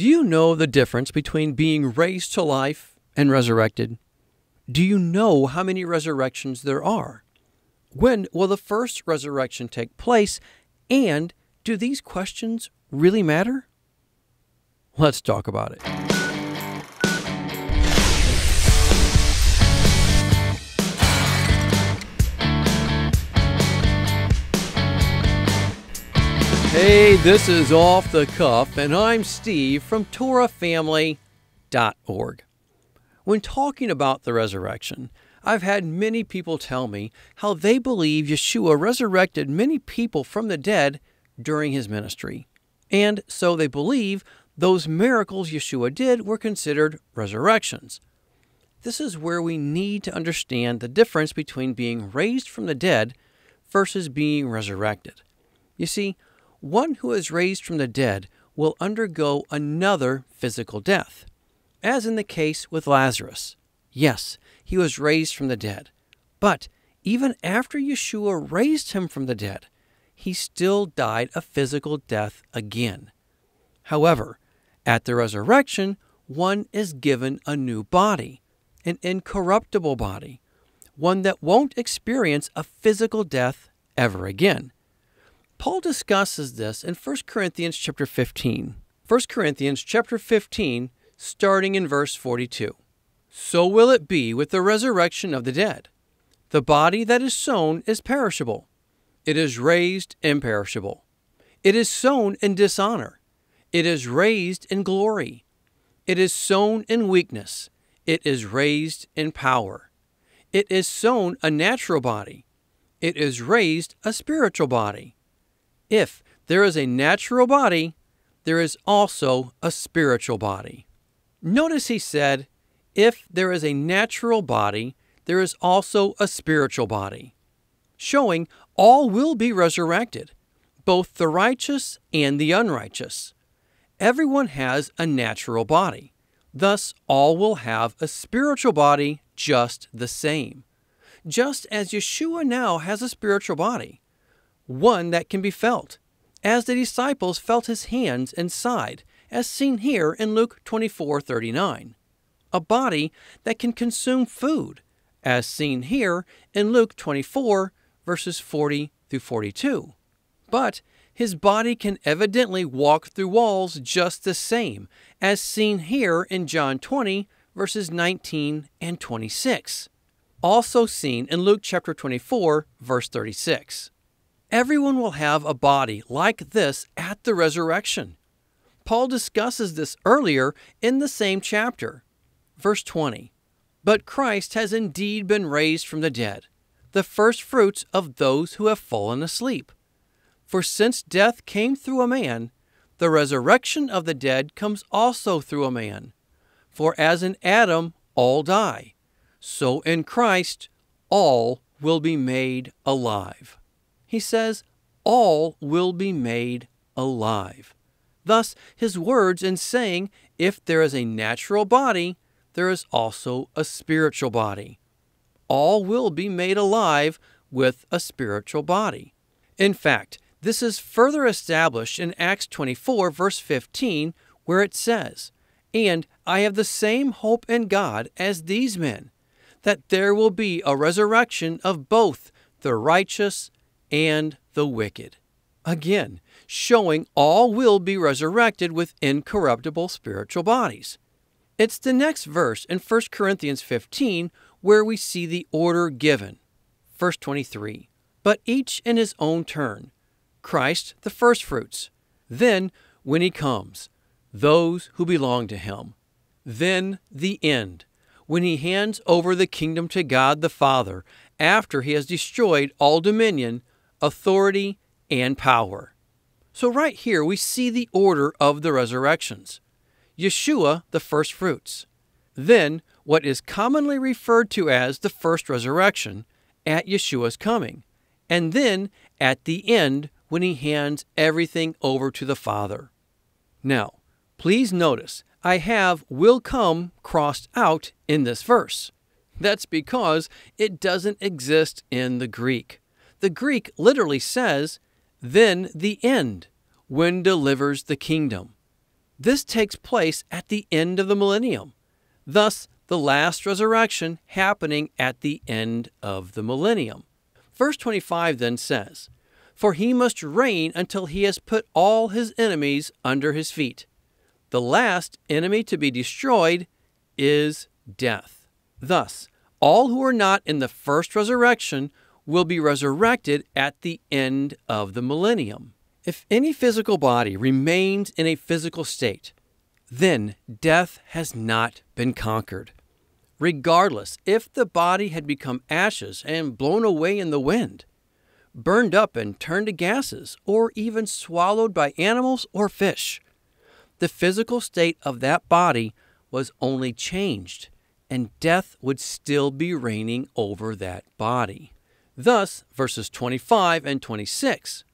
Do you know the difference between being raised to life and resurrected? Do you know how many resurrections there are? When will the first resurrection take place? And do these questions really matter? Let's talk about it. Hey, this is Off the Cuff, and I'm Steve from TorahFamily.org. When talking about the resurrection, I've had many people tell me how they believe Yeshua resurrected many people from the dead during his ministry. And so they believe those miracles Yeshua did were considered resurrections. This is where we need to understand the difference between being raised from the dead versus being resurrected. You see, one who is raised from the dead will undergo another physical death, as in the case with Lazarus. Yes, he was raised from the dead, but even after Yeshua raised him from the dead, he still died a physical death again. However, at the resurrection, one is given a new body, an incorruptible body, one that won't experience a physical death ever again. Paul discusses this in 1 Corinthians chapter 15. 1 Corinthians chapter 15, starting in verse 42. So will it be with the resurrection of the dead. The body that is sown is perishable, it is raised imperishable. It is sown in dishonor, it is raised in glory. It is sown in weakness, it is raised in power. It is sown a natural body, it is raised a spiritual body. If there is a natural body, there is also a spiritual body. Notice he said, if there is a natural body, there is also a spiritual body, showing all will be resurrected, both the righteous and the unrighteous. Everyone has a natural body, thus, all will have a spiritual body just the same. Just as Yeshua now has a spiritual body, one that can be felt, as the disciples felt his hands and side, as seen here in Luke 24:39. A body that can consume food, as seen here in Luke 24 verses 40 through 42. But his body can evidently walk through walls just the same, as seen here in John 20 verses 19 and 26. Also seen in Luke chapter 24 verse 36. Everyone will have a body like this at the resurrection. Paul discusses this earlier in the same chapter. Verse 20 But Christ has indeed been raised from the dead, the firstfruits of those who have fallen asleep. For since death came through a man, the resurrection of the dead comes also through a man. For as in Adam all die, so in Christ all will be made alive he says, all will be made alive. Thus, his words in saying, if there is a natural body, there is also a spiritual body. All will be made alive with a spiritual body. In fact, this is further established in Acts 24, verse 15, where it says, And I have the same hope in God as these men, that there will be a resurrection of both the righteous and the wicked. Again, showing all will be resurrected with incorruptible spiritual bodies. It's the next verse in 1 Corinthians 15 where we see the order given. Verse 23 But each in his own turn Christ the firstfruits, then, when he comes, those who belong to him, then the end, when he hands over the kingdom to God the Father after he has destroyed all dominion authority, and power. So, right here, we see the order of the resurrections Yeshua, the first fruits. Then, what is commonly referred to as the first resurrection at Yeshua's coming. And then, at the end, when he hands everything over to the Father. Now, please notice I have will come crossed out in this verse. That's because it doesn't exist in the Greek. The Greek literally says, then the end, when delivers the kingdom. This takes place at the end of the millennium. Thus, the last resurrection happening at the end of the millennium. Verse 25 then says, For he must reign until he has put all his enemies under his feet. The last enemy to be destroyed is death. Thus, all who are not in the first resurrection will be resurrected at the end of the millennium. If any physical body remains in a physical state, then death has not been conquered. Regardless if the body had become ashes and blown away in the wind, burned up and turned to gases, or even swallowed by animals or fish, the physical state of that body was only changed, and death would still be reigning over that body. Thus, verses 25 and 26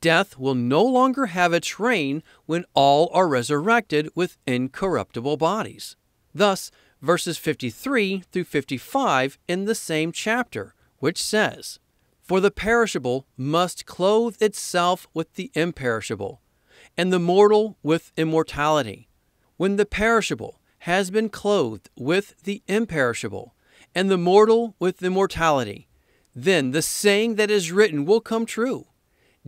Death will no longer have its reign when all are resurrected with incorruptible bodies. Thus, verses 53 through 55 in the same chapter, which says, For the perishable must clothe itself with the imperishable, and the mortal with immortality. When the perishable has been clothed with the imperishable, and the mortal with immortality, then the saying that is written will come true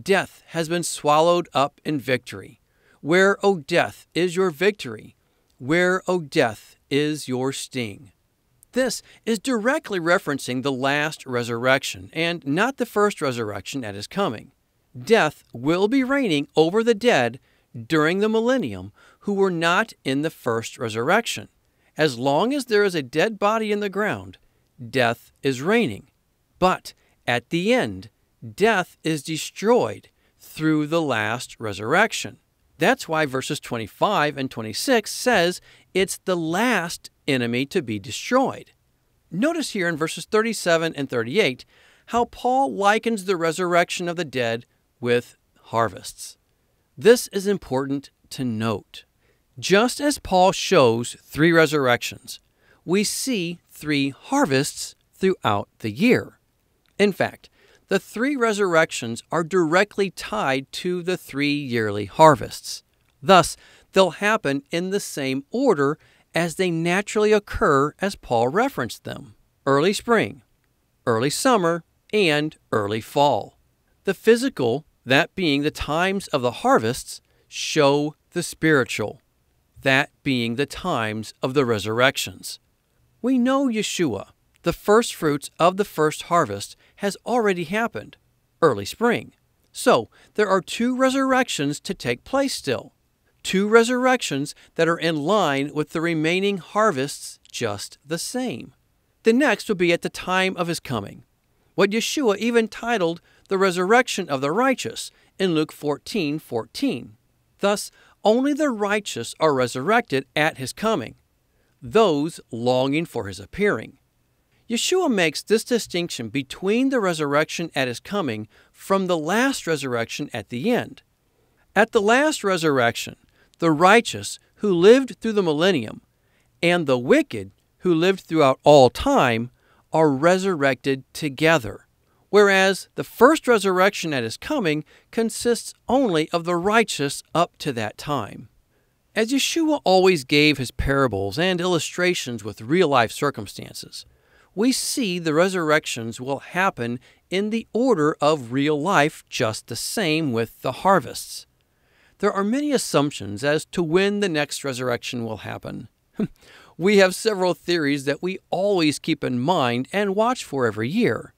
Death has been swallowed up in victory. Where, O death, is your victory? Where, O death, is your sting? This is directly referencing the last resurrection and not the first resurrection at his coming. Death will be reigning over the dead during the millennium who were not in the first resurrection. As long as there is a dead body in the ground, death is reigning. But at the end, death is destroyed through the last resurrection. That's why verses 25 and 26 says it's the last enemy to be destroyed. Notice here in verses 37 and 38 how Paul likens the resurrection of the dead with harvests. This is important to note. Just as Paul shows three resurrections, we see three harvests throughout the year. In fact, the three resurrections are directly tied to the three yearly harvests. Thus, they'll happen in the same order as they naturally occur as Paul referenced them early spring, early summer, and early fall. The physical, that being the times of the harvests, show the spiritual, that being the times of the resurrections. We know Yeshua, the first fruits of the first harvest, has already happened, early spring. So there are two resurrections to take place still. Two resurrections that are in line with the remaining harvests just the same. The next will be at the time of his coming. What Yeshua even titled the resurrection of the righteous in Luke 14 14. Thus, only the righteous are resurrected at his coming, those longing for his appearing. Yeshua makes this distinction between the resurrection at his coming from the last resurrection at the end. At the last resurrection, the righteous who lived through the millennium and the wicked who lived throughout all time are resurrected together, whereas the first resurrection at his coming consists only of the righteous up to that time. As Yeshua always gave his parables and illustrations with real life circumstances, we see the resurrections will happen in the order of real life, just the same with the harvests. There are many assumptions as to when the next resurrection will happen. we have several theories that we always keep in mind and watch for every year.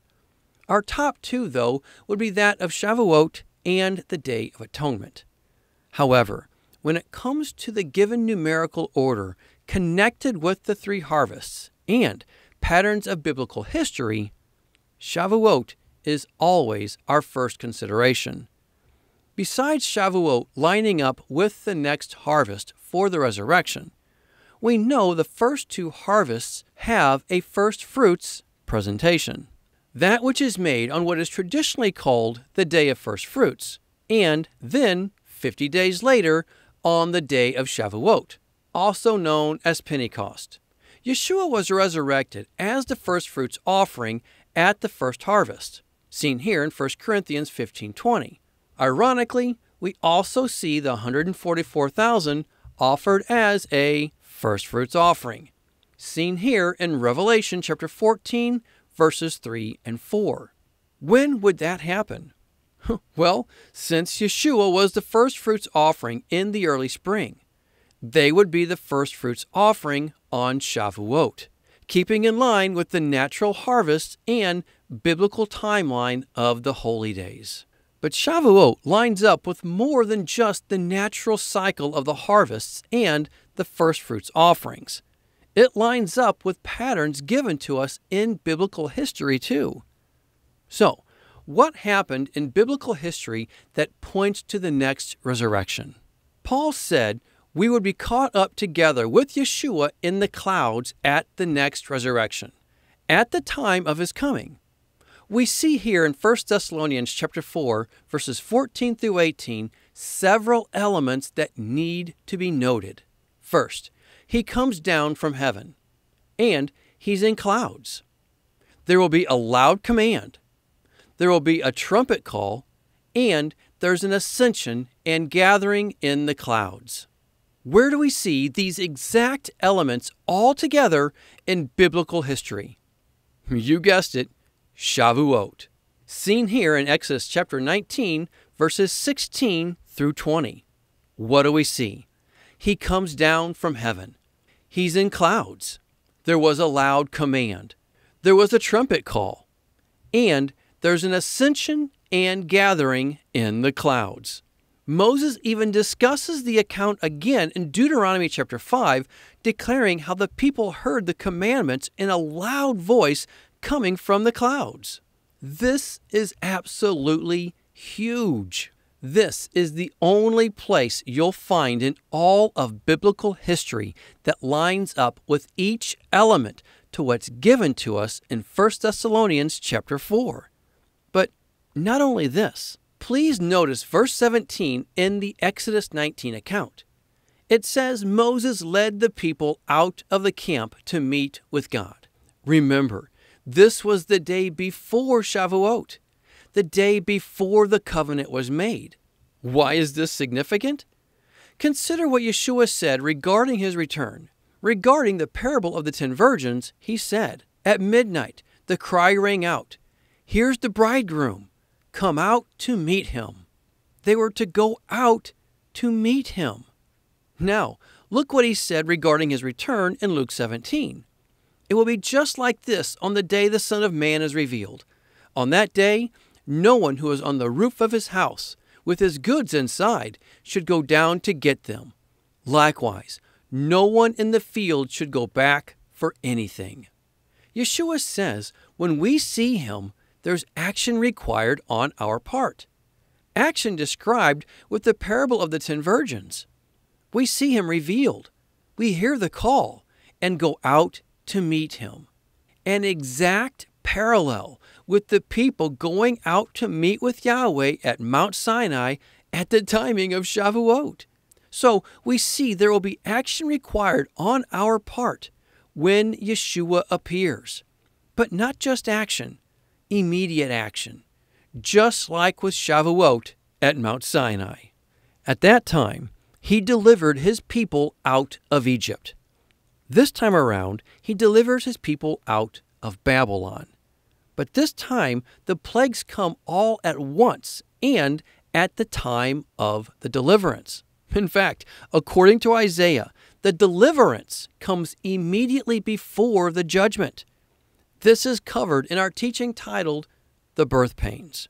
Our top two, though, would be that of Shavuot and the Day of Atonement. However, when it comes to the given numerical order connected with the three harvests and patterns of biblical history, Shavuot is always our first consideration. Besides Shavuot lining up with the next harvest for the resurrection, we know the first two harvests have a first fruits presentation. That which is made on what is traditionally called the Day of First Fruits, and then 50 days later on the Day of Shavuot, also known as Pentecost. Yeshua was resurrected as the firstfruits offering at the first harvest, seen here in 1 Corinthians 15:20. Ironically, we also see the 144,000 offered as a first fruits offering, seen here in Revelation chapter 14, verses 3 and 4. When would that happen? well, since Yeshua was the first fruits offering in the early spring, they would be the first fruits offering on Shavuot, keeping in line with the natural harvest and biblical timeline of the holy days. But Shavuot lines up with more than just the natural cycle of the harvests and the first fruits offerings. It lines up with patterns given to us in biblical history, too. So, what happened in biblical history that points to the next resurrection? Paul said we would be caught up together with Yeshua in the clouds at the next resurrection, at the time of his coming. We see here in 1 Thessalonians chapter 4 verses 14 through 18 several elements that need to be noted. First, he comes down from heaven, and he's in clouds. There will be a loud command, there will be a trumpet call, and there's an ascension and gathering in the clouds. Where do we see these exact elements all together in biblical history? You guessed it, Shavuot, seen here in Exodus chapter 19, verses 16 through 20. What do we see? He comes down from heaven. He's in clouds. There was a loud command. There was a trumpet call. And there's an ascension and gathering in the clouds. Moses even discusses the account again in Deuteronomy chapter 5, declaring how the people heard the commandments in a loud voice coming from the clouds. This is absolutely huge. This is the only place you'll find in all of biblical history that lines up with each element to what's given to us in 1 Thessalonians chapter 4. But not only this, please notice verse 17 in the Exodus 19 account. It says Moses led the people out of the camp to meet with God. Remember, this was the day before Shavuot the day before the covenant was made. Why is this significant? Consider what Yeshua said regarding his return. Regarding the parable of the ten virgins, he said, At midnight the cry rang out, Here's the bridegroom, come out to meet him. They were to go out to meet him. Now, look what he said regarding his return in Luke 17. It will be just like this on the day the Son of Man is revealed. On that day, no one who is on the roof of his house with his goods inside should go down to get them. Likewise, no one in the field should go back for anything. Yeshua says when we see him, there's action required on our part. Action described with the parable of the ten virgins. We see him revealed. We hear the call and go out to meet him. An exact parallel with the people going out to meet with Yahweh at Mount Sinai at the timing of Shavuot. So we see there will be action required on our part when Yeshua appears. But not just action, immediate action, just like with Shavuot at Mount Sinai. At that time, he delivered his people out of Egypt. This time around, he delivers his people out of Babylon. But this time, the plagues come all at once and at the time of the deliverance. In fact, according to Isaiah, the deliverance comes immediately before the judgment. This is covered in our teaching titled The Birth Pains.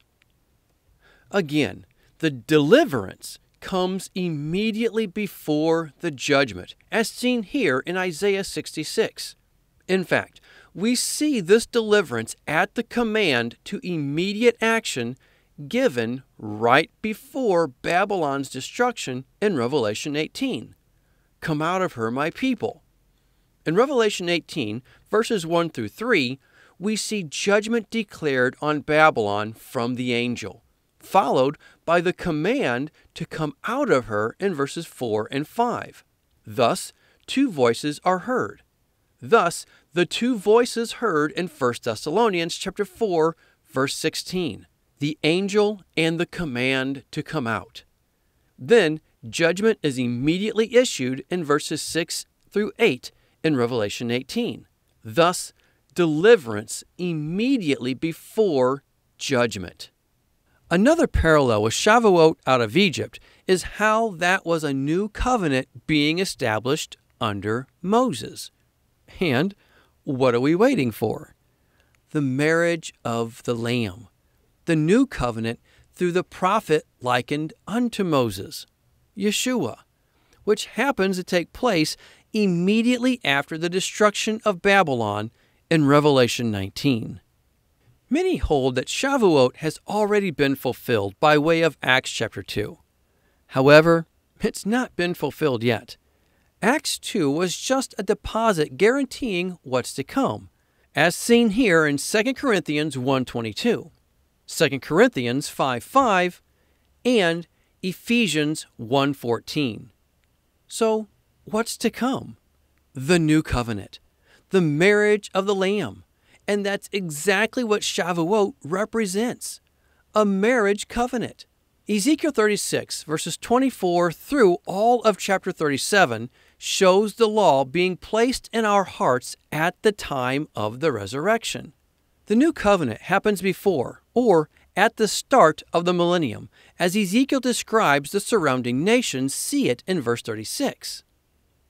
Again, the deliverance comes immediately before the judgment, as seen here in Isaiah 66. In fact, we see this deliverance at the command to immediate action given right before Babylon's destruction in Revelation 18. Come out of her, my people. In Revelation 18, verses 1 through 3, we see judgment declared on Babylon from the angel followed by the command to come out of her in verses 4 and 5. Thus, two voices are heard. Thus, the two voices heard in 1 Thessalonians chapter 4, verse 16, the angel and the command to come out. Then judgment is immediately issued in verses 6 through 8 in Revelation 18. Thus, deliverance immediately before judgment. Another parallel with Shavuot out of Egypt is how that was a new covenant being established under Moses. And what are we waiting for? The marriage of the Lamb, the new covenant through the prophet likened unto Moses, Yeshua, which happens to take place immediately after the destruction of Babylon in Revelation 19. Many hold that Shavuot has already been fulfilled by way of Acts chapter 2. However, it's not been fulfilled yet. Acts 2 was just a deposit guaranteeing what's to come, as seen here in 2 Corinthians 1:22, 2 Corinthians 5:5, and Ephesians 1:14. So, what's to come? The new covenant, the marriage of the lamb, and that's exactly what Shavuot represents a marriage covenant. Ezekiel 36, verses 24 through all of chapter 37, shows the law being placed in our hearts at the time of the resurrection. The new covenant happens before, or at the start of the millennium, as Ezekiel describes the surrounding nations see it in verse 36.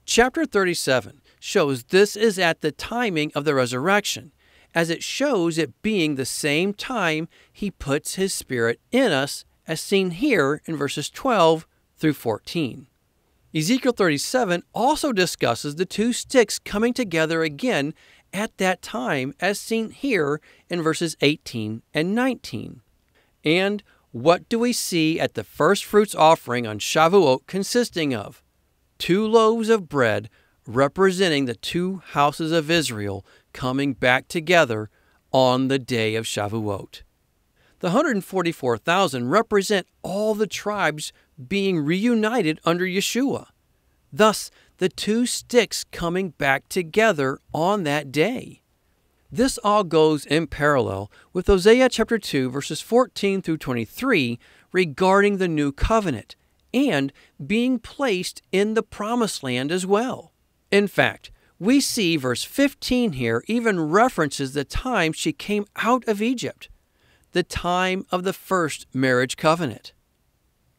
Chapter 37 shows this is at the timing of the resurrection, as it shows it being the same time he puts his Spirit in us, as seen here in verses 12 through 14. Ezekiel 37 also discusses the two sticks coming together again at that time, as seen here in verses 18 and 19. And what do we see at the first fruits offering on Shavuot consisting of? Two loaves of bread representing the two houses of Israel coming back together on the day of Shavuot. The 144,000 represent all the tribes being reunited under Yeshua. Thus, the two sticks coming back together on that day. This all goes in parallel with Hosea chapter 2 verses 14 through 23 regarding the new covenant and being placed in the promised land as well. In fact, we see verse 15 here even references the time she came out of Egypt, the time of the first marriage covenant.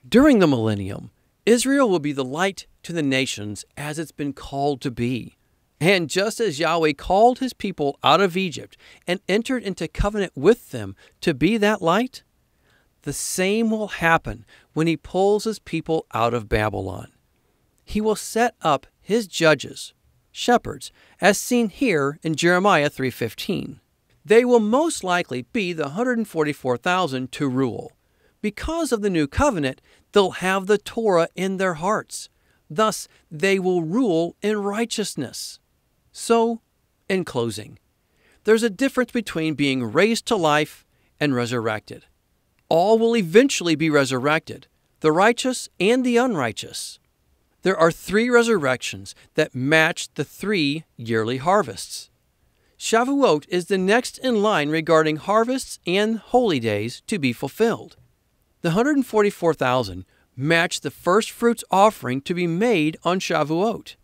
During the millennium, Israel will be the light to the nations as it's been called to be. And just as Yahweh called his people out of Egypt and entered into covenant with them to be that light, the same will happen when he pulls his people out of Babylon. He will set up his judges shepherds, as seen here in Jeremiah 3:15. They will most likely be the 144,000 to rule. Because of the new covenant, they'll have the Torah in their hearts. Thus, they will rule in righteousness. So, in closing, there's a difference between being raised to life and resurrected. All will eventually be resurrected, the righteous and the unrighteous. There are three resurrections that match the three yearly harvests. Shavuot is the next in line regarding harvests and holy days to be fulfilled. The 144,000 match the first fruits offering to be made on Shavuot.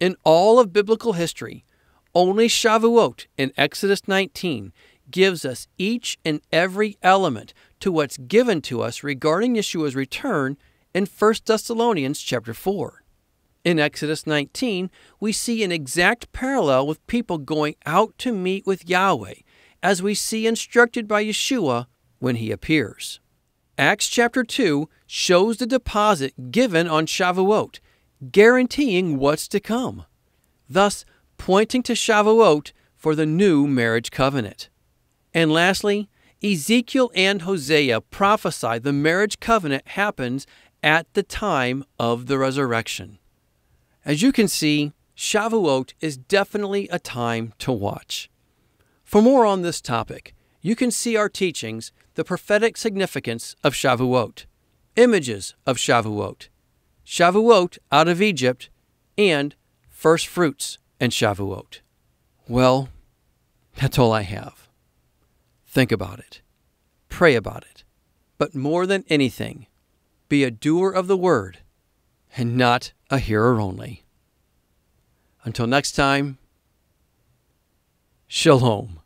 In all of biblical history, only Shavuot in Exodus 19 gives us each and every element to what's given to us regarding Yeshua's return in 1 Thessalonians chapter 4. In Exodus 19, we see an exact parallel with people going out to meet with Yahweh, as we see instructed by Yeshua when he appears. Acts chapter 2 shows the deposit given on Shavuot, guaranteeing what's to come, thus pointing to Shavuot for the new marriage covenant. And lastly, Ezekiel and Hosea prophesy the marriage covenant happens at the time of the resurrection. As you can see, Shavuot is definitely a time to watch. For more on this topic, you can see our teachings, The Prophetic Significance of Shavuot, Images of Shavuot, Shavuot out of Egypt, and First Fruits and Shavuot. Well, that's all I have. Think about it, pray about it, but more than anything, be a doer of the word and not a hearer only. Until next time, shalom.